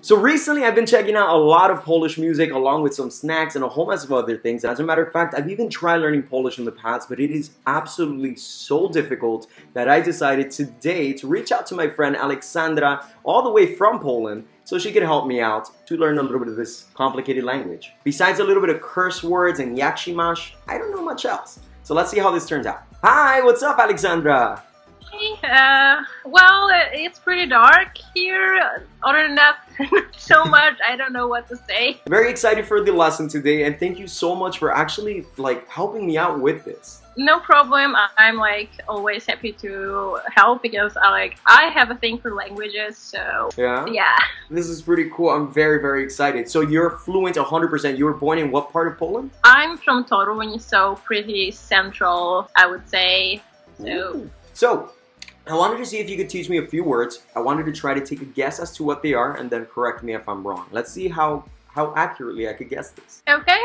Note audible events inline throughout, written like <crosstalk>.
So recently I've been checking out a lot of Polish music along with some snacks and a whole mess of other things. As a matter of fact, I've even tried learning Polish in the past, but it is absolutely so difficult that I decided today to reach out to my friend Alexandra all the way from Poland so she could help me out to learn a little bit of this complicated language. Besides a little bit of curse words and yakshimash, I don't know much else. So let's see how this turns out. Hi, what's up Alexandra? Uh, well, it's pretty dark here. Other than that, <laughs> so much. I don't know what to say. Very excited for the lesson today, and thank you so much for actually like helping me out with this. No problem. I'm like always happy to help because I like I have a thing for languages. So yeah, yeah. This is pretty cool. I'm very very excited. So you're fluent 100%. You were born in what part of Poland? I'm from Toruń, so pretty central, I would say. So. Ooh. So, I wanted to see if you could teach me a few words. I wanted to try to take a guess as to what they are and then correct me if I'm wrong. Let's see how, how accurately I could guess this. Okay.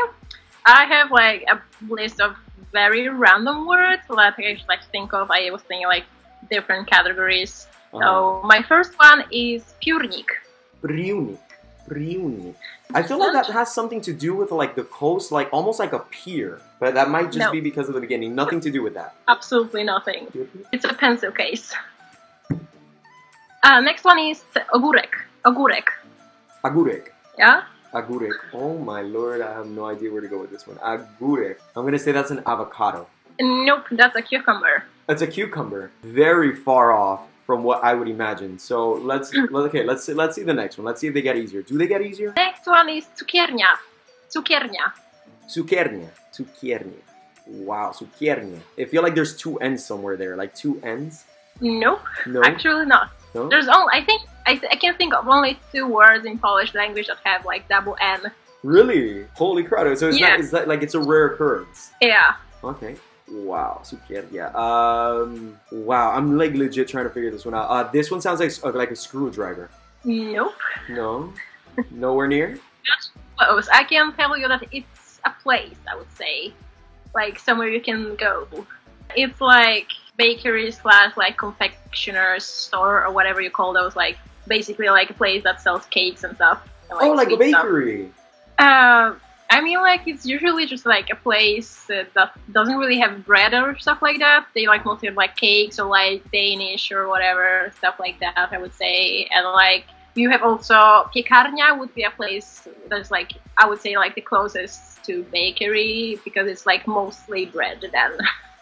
I have like a list of very random words that I should like think of. I was thinking like different categories. Uh -huh. So my first one is piórnik. Piórnik. I feel like that has something to do with like the coast, like almost like a pier. But that might just no. be because of the beginning. Nothing to do with that. Absolutely nothing. It's a pencil case. Uh, next one is ogórek. Ogórek. Agurek. Yeah? Agurek. Oh my lord, I have no idea where to go with this one. Agurek. I'm gonna say that's an avocado. Nope, that's a cucumber. That's a cucumber. Very far off from what I would imagine. So let's mm. okay, let's see, let's see the next one. Let's see if they get easier. Do they get easier? Next one is cukiernia. Cukiernia. Cukiernia. Cukiernia. Wow, cukiernia. I feel like there's two N's somewhere there, like two N's. Nope. No. Actually not. No? There's only I think I, I can think of only two words in Polish language that have like double N. Really? Holy crap! So it's yeah. not. Is that like it's a rare occurrence? Yeah. Okay. Wow, cukiernia. Um, wow, I'm like legit trying to figure this one out. Uh, this one sounds like uh, like a screwdriver. Nope. No. Nowhere near. Just close. I can tell you that it's a place. I would say, like somewhere you can go. It's like bakery slash like confectioner's store or whatever you call those. Like basically like a place that sells cakes and stuff. And, like, oh, like a bakery. Stuff. Uh, I mean, like it's usually just like a place that doesn't really have bread or stuff like that. They like mostly have like cakes or like Danish or whatever stuff like that. I would say, and like you have also piekarnia would be a place that's like I would say like the closest to bakery because it's like mostly bread then.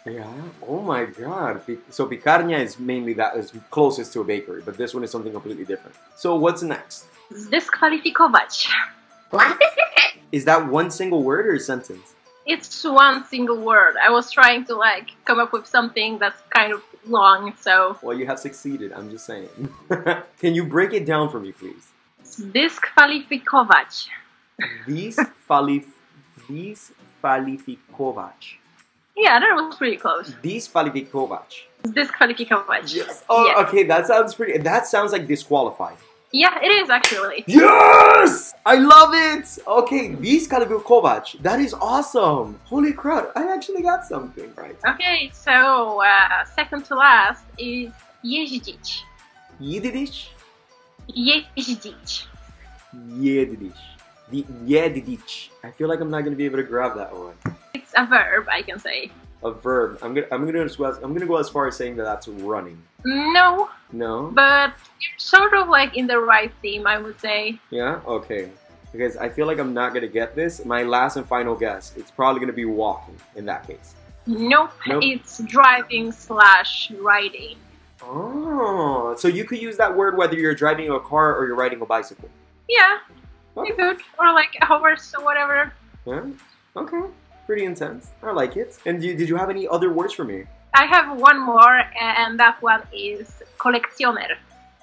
Yeah. Oh my God. So Picarnia is mainly that is closest to a bakery, but this one is something completely different. So what's next? Zdyskwalifikować. What? <laughs> Is that one single word or a sentence? It's one single word. I was trying to like come up with something that's kind of long, so. Well, you have succeeded. I'm just saying. <laughs> Can you break it down for me, please? Dyskwalifikować. Dyskwalif dyskwalifikować. Yeah, that was pretty close. Dyskwalifikować. Dyskwalifikować. Yes. Oh, okay. That sounds pretty. That sounds like disqualified. Yeah, it is actually. Yes! I love it! Okay, these Kovac. That is awesome. Holy crap, I actually got something right. Okay, so uh, second to last is jeździć. Jeździć? Jeździć. Jeździć. Jeździć. I feel like I'm not going to be able to grab that one. It's a verb, I can say a verb. I'm gonna I'm gonna I'm gonna go as far as saying that that's running. No. No. But you're sort of like in the right theme, I would say. Yeah. Okay. Because I feel like I'm not gonna get this. My last and final guess. It's probably gonna be walking in that case. Nope. nope. It's driving slash riding. Oh, so you could use that word whether you're driving a car or you're riding a bicycle. Yeah, okay. you could, or like a horse or whatever. Yeah. Okay pretty intense. I like it. And did you have any other words for me? I have one more, and that one is kolekcjoner.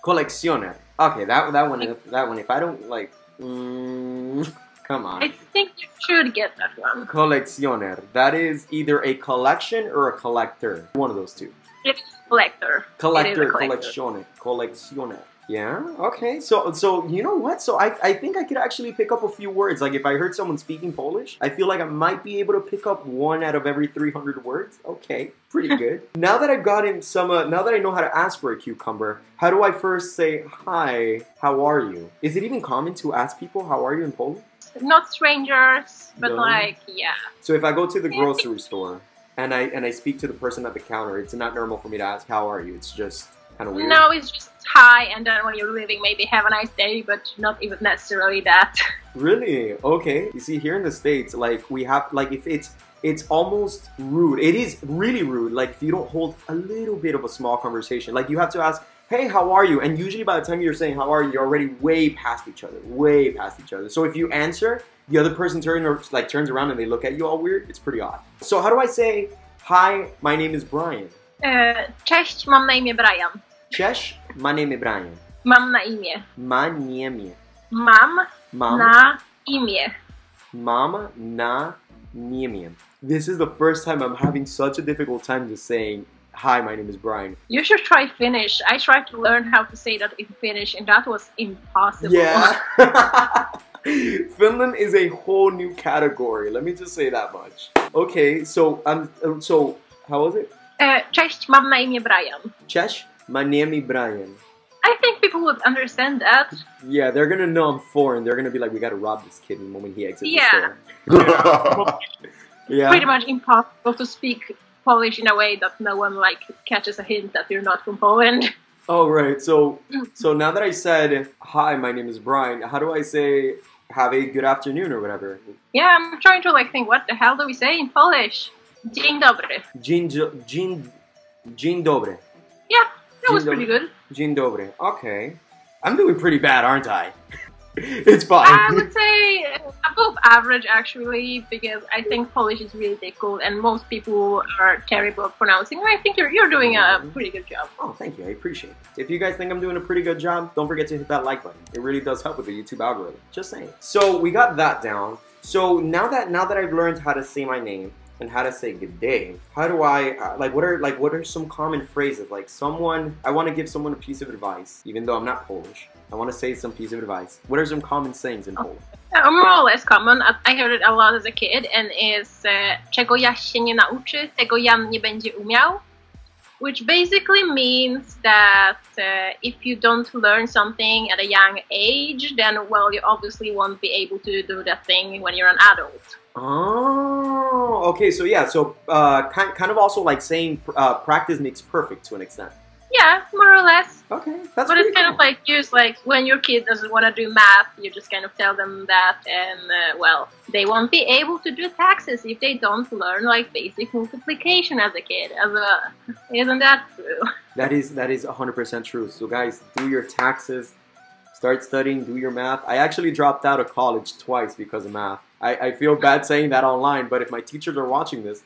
Kolekcjoner. Okay, that that one. That one. If I don't like, mm, <laughs> come on. I think you should get that one. Kolekcjoner. That is either a collection or a collector. One of those two. It's collector. Collector. Collectioner. Kolekcjoner. Yeah. Okay. So so you know what? So I, I think I could actually pick up a few words. Like if I heard someone speaking Polish, I feel like I might be able to pick up one out of every 300 words. Okay. Pretty <laughs> good. now that I've gotten some uh, now that I know how to ask for a cucumber, how do I first say hi, how are you? Is it even common to ask people how are you in Poland? Not strangers, but No. like yeah. So if I go to the grocery store and I and I speak to the person at the counter, it's not normal for me to ask how are you. It's just kind of weird. No, it's just hi, and then when you're leaving, maybe have a nice day, but not even necessarily that. <laughs> Really? Okay. You see, here in the states, like we have, like if it's, it's almost rude. It is really rude. Like if you don't hold a little bit of a small conversation, like you have to ask, "Hey, how are you?" And usually by the time you're saying "How are you," you're already way past each other, way past each other. So if you answer, the other person turns or like turns around and they look at you all weird. It's pretty odd. So how do I say, "Hi, my name is Brian"? E, Cześć, mam na imię Brian. Cześć, my name is Brian. Mam na imię. Ma niemie. Mam Mom. na imię. Mama na niemie. This is the first time I'm having such a difficult time just saying, Hi, my name is Brian. You should try Finnish. I tried to learn how to say that in Finnish, and that was impossible. Yeah. <laughs> Finland is a whole new category. Let me just say that much. Okay, so um, uh, so how was it? E, Cześć, mam na imię Brian. Cześć, my name is Brian. I think people would understand that. Yeah, they're gonna know I'm foreign. They're gonna be like, we gotta rob this kid the moment he exits Yeah. the store. <laughs> yeah. Pretty much impossible to speak Polish in a way that no one like catches a hint that you're not from Poland. Oh right. So mm. so now that I said hi, my name is Brian. How do I say have a good afternoon or whatever? Yeah, I'm trying to like think what the hell do we say in Polish? Dzień dobry. Dzień, dzień, dzień dobry. Yeah, that was pretty good. Dzień dobry. Okay. I'm doing pretty bad, aren't I? <laughs> it's fine. I would say above average actually, because I think Polish is really difficult and most people are terrible at pronouncing. I think you're you're doing a Mhm. pretty good job. Oh, thank you. I appreciate it. If you guys think I'm doing a pretty good job, don't forget to hit that like button. It really does help with the YouTube algorithm. Just saying. So we got that down. So now that now that I've learned how to say my name and how to say good day, how do I uh, like what are like what are some common phrases? Like someone I want to give someone a piece of advice, even though I'm not Polish. I want to say some piece of advice. What are some common sayings in Polish? Uh, more or less common. I- heard it a lot as a kid, and is uh, czego Jaś się nie nauczy, tego Jan nie będzie umiał. Which basically means that uh, if you don't learn something at a young age, then well, you obviously won't be able to do that thing when you're an adult. Oh, okay. So yeah, so uh, kind kind of also like saying uh, practice makes perfect to an extent. Yeah, more or less. Okay, that's but it's kind cool. of like used like when your kid doesn't want to do math, you just kind of tell them that, and uh, well, they won't be able to do taxes if they don't learn like basic multiplication as a kid. As a, isn't that true? <laughs> That is that is 100% true. So guys, do your taxes, start studying, do your math. I actually dropped out of college twice because of math. I, I feel bad saying that online, but if my teachers are watching this,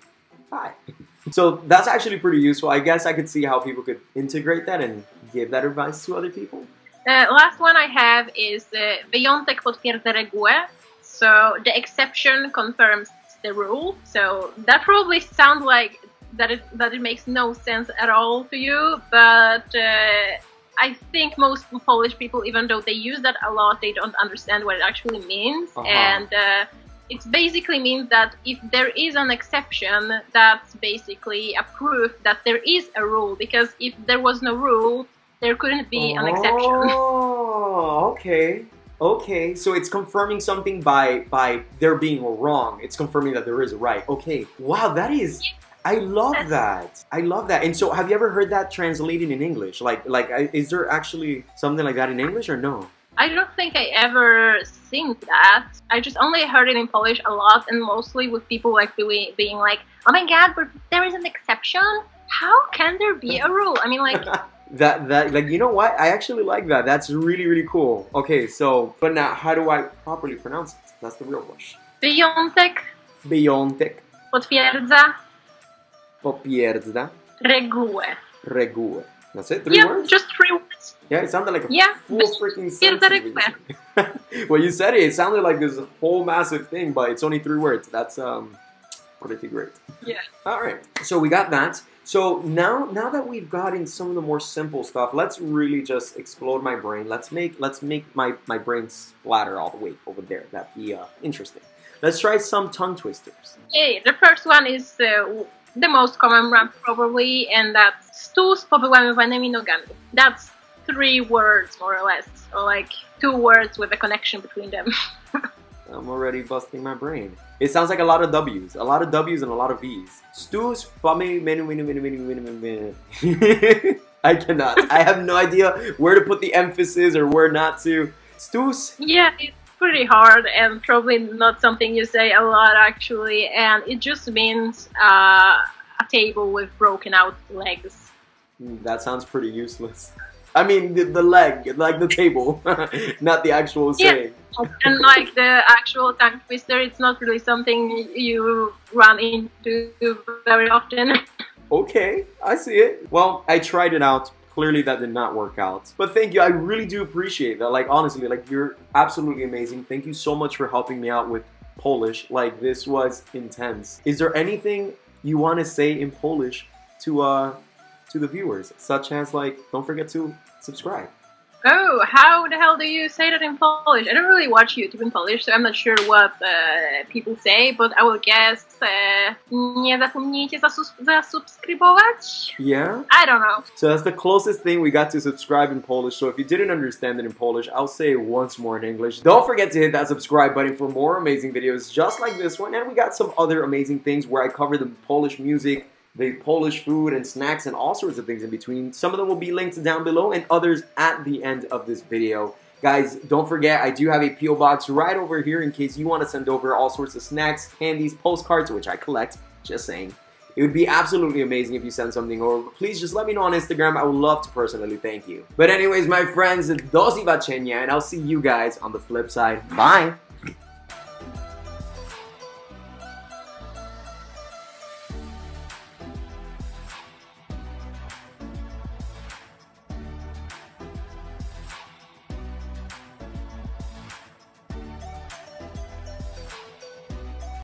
hi. <laughs> So that's actually pretty useful. I guess I could see how people could integrate that and give that advice to other people. Uh, last one I have is uh, wyjątek potwierdza regułę. So the exception confirms the rule. So that probably sounds like that it that it makes no sense at all to you, but uh, I think most Polish people, even though they use that a lot, they don't understand what it actually means. Uh-huh. And uh, it basically means that if there is an exception, that's basically a proof that there is a rule. Because if there was no rule, there couldn't be an exception. Oh, okay. Okay, so it's confirming something by by there being wrong. It's confirming that there is a right. Okay. Wow, that is I love that. I love that. And so have you ever heard that translated in English? Like like is there actually something like that in English or no? I don't think I ever seen that. I just only heard it in Polish a lot, and mostly with people like doing, being like, "Oh my God, but there is an exception. How can there be a rule?" I mean, like, <laughs> that that like you know what? I actually like that. That's really really cool. Okay, so but now how do I properly pronounce it? That's the real question. wyjątek Wyjątek potwierdza potwierdza regułę. regułę. That's it. Three Yeah, words. just three. Yeah, it sounded like a Yeah, full freaking sentence. when you said it. well, you said it. It sounded like this whole massive thing, but it's only three words. That's um pretty great. Yeah. All right. So we got that. So now, now that we've gotten some of the more simple stuff, let's really just explode my brain. Let's make let's make my my brain splatter all the way over there. That'd be uh, interesting. Let's try some tongue twisters. Okay, the first one is uh, the most common one probably, and that's stół powyłamywanymi nogami. That's three words more or less, or like two words with a connection between them. <laughs> I'm already busting my brain. It sounds like a lot of W's, a lot of W's and a lot of V's. Stóż <laughs> I cannot. I have no idea where to put the emphasis or where not to. Stóż. Yeah, it's pretty hard and probably not something you say a lot actually, and it just means uh, a table with broken out legs. Hmm, that sounds pretty useless. <laughs> I mean, the, the leg, like the table, <laughs> not the actual saying. Yeah. And like the actual tongue twister, it's not really something you run into very often. Okay, I see it. Well, I tried it out. Clearly that did not work out. But thank you, I really do appreciate that. Like, honestly, like, you're absolutely amazing. Thank you so much for helping me out with Polish. Like, this was intense. Is there anything you want to say in Polish to, uh, to the viewers, such as like, don't forget to subscribe. Oh, how the hell do you say that in Polish? I don't really watch YouTube in Polish, so I'm not sure what uh, people say, but I will guess uh, nie zapomnijcie zasubskrybować? Yeah? I don't know. So that's the closest thing we got to subscribe in Polish, so if you didn't understand it in Polish, I'll say it once more in English. Don't forget to hit that subscribe button for more amazing videos just like this one, and we got some other amazing things where I cover the Polish music, the Polish food and snacks and all sorts of things in between. Some of them will be linked down below and others at the end of this video. Guys, don't forget, I do have a P.O. Box right over here in case you want to send over all sorts of snacks, candies, postcards, which I collect, just saying. It would be absolutely amazing if you send something over. Please just let me know on Instagram. I would love to personally thank you. But anyways, my friends, dosi zobaczenia, and I'll see you guys on the flip side. Bye!